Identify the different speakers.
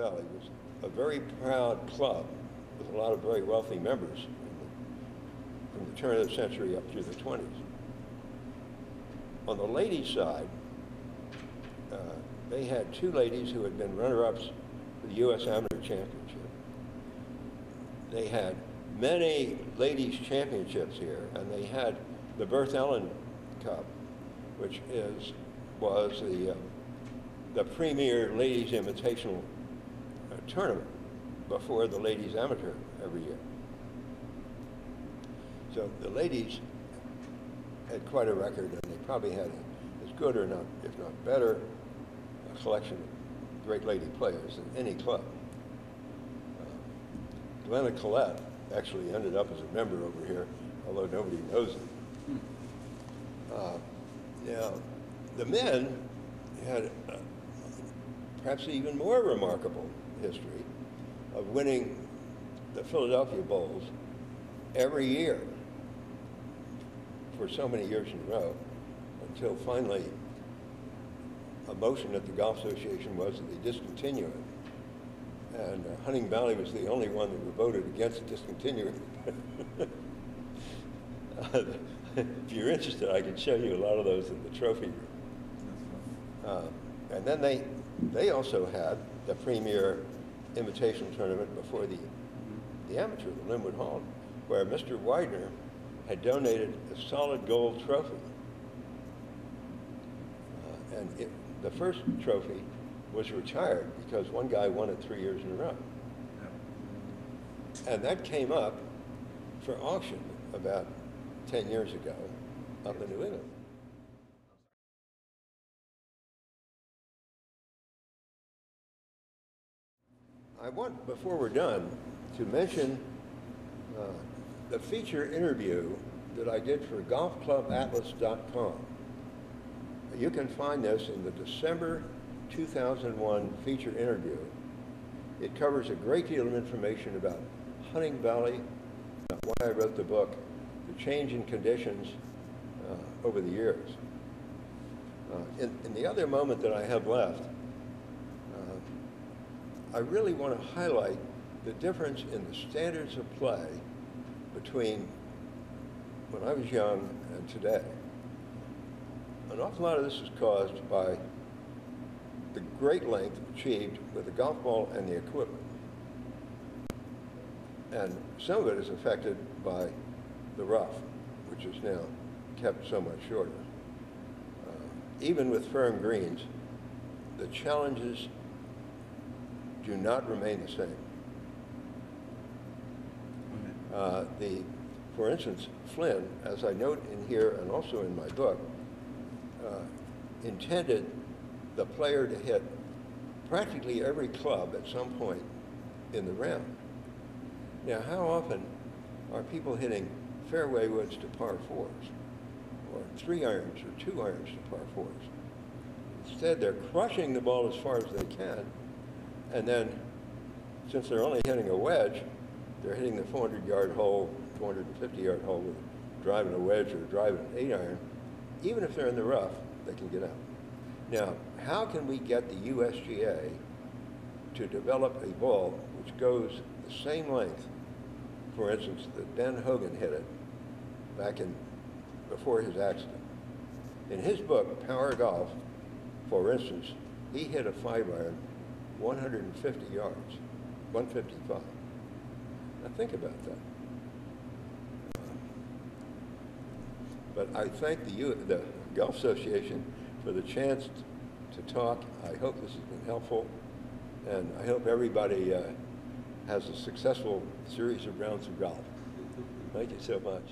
Speaker 1: Valley was a very proud club with a lot of very wealthy members from the turn of the century up through the 20s. On the ladies' side, uh, they had two ladies who had been runner-ups for the U.S. Amateur Championship. They had many ladies' championships here, and they had the Berthellyn Cup, which is was the uh, the premier ladies invitational tournament before the ladies amateur every year. So the ladies had quite a record, and they probably had as good or not, if not better, a collection of great lady players than any club. Uh, Glenna Collett actually ended up as a member over here, although nobody knows it. Uh, now, the men had uh, perhaps even more remarkable history of winning the Philadelphia Bowls every year for so many years in a row until finally a motion at the Golf Association was that they discontinue it. And uh, Huntingdon Valley was the only one that voted against discontinuing it. if you're interested, I can show you a lot of those in the trophy room. Uh, and then they, they also had the premier invitation tournament before the, the amateur, the Lynnewood Hall, where Mr. Widener had donated a solid gold trophy. Uh, and it, the first trophy was retired because one guy won it three years in a row. And that came up for auction about 10 years ago up in New England. I want, before we're done, to mention uh, the feature interview that I did for golfclubatlas.com. You can find this in the December 2001 feature interview. It covers a great deal of information about Huntingdon Valley, why I wrote the book, the change in conditions uh, over the years. Uh, in, in, the other moment that I have left, uh, I really want to highlight the difference in the standards of play between when I was young and today. An awful lot of this is caused by the great length achieved with the golf ball and the equipment. And some of it is affected by the rough, which is now kept so much shorter. Uh, even with firm greens, the challenges do not remain the same. Uh, the, for instance, Flynn, as I note in here and also in my book, uh, intended the player to hit practically every club at some point in the round. Now, how often are people hitting fairway woods to par fours, or three irons or two irons to par fours? Instead, they're crushing the ball as far as they can, and then, since they're only hitting a wedge, they're hitting the 400 yard hole, 450 yard hole with driving a wedge or driving an eight iron. Even if they're in the rough, they can get out. Now, how can we get the USGA to develop a ball which goes the same length, for instance, that Ben Hogan hit it back in before his accident? In his book, Power Golf, for instance, he hit a five iron 150 yards, 155. Now think about that. But I thank the, U the Golf Association for the chance to talk. I hope this has been helpful, and I hope everybody uh, has a successful series of rounds of golf. Thank you so much.